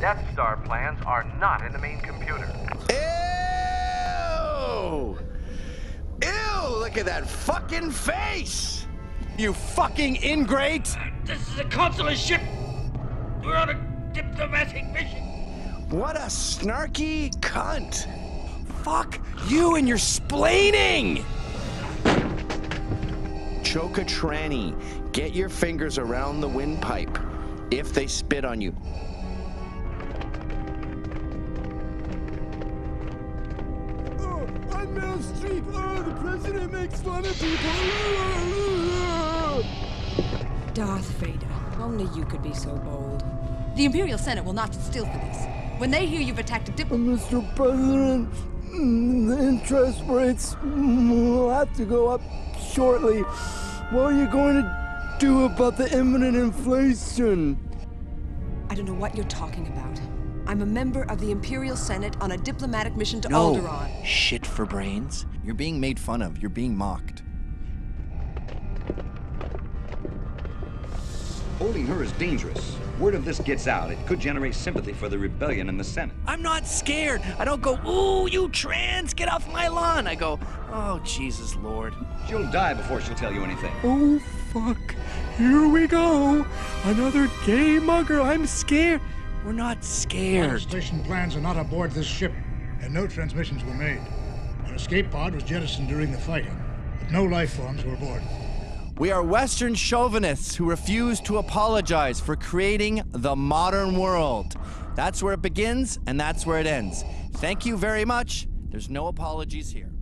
Death Star plans are not in the main computer. Ew! Ew! Look at that fucking face! You fucking ingrate! This is a consular ship. We're on a diplomatic mission. What a snarky cunt! Fuck you and your splaining! Choke a tranny. Get your fingers around the windpipe. If they spit on you. On Meryl Streep. Oh, the president makes fun of people. Darth Vader, only you could be so bold. The Imperial Senate will not sit still for this. When they hear you've attacked a diplomat. Mr. President, the interest rates will have to go up shortly. What are you going to do about the imminent inflation? I don't know what you're talking about. I'm a member of the Imperial Senate on a diplomatic mission to No. Alderaan. Shit for brains. You're being made fun of. You're being mocked. Holding her is dangerous. Word of this gets out, it could generate sympathy for the rebellion in the Senate. I'm not scared. I don't go, ooh, you trans, get off my lawn. I go, oh, Jesus Lord. She'll die before she'll tell you anything. Oh, fuck. Here we go. Another gay mugger. I'm scared. We're not scared. Station plans are not aboard this ship, and no transmissions were made. An escape pod was jettisoned during the fighting, but no life forms were aboard. We are Western chauvinists who refuse to apologize for creating the modern world. That's where it begins and that's where it ends. Thank you very much. There's no apologies here.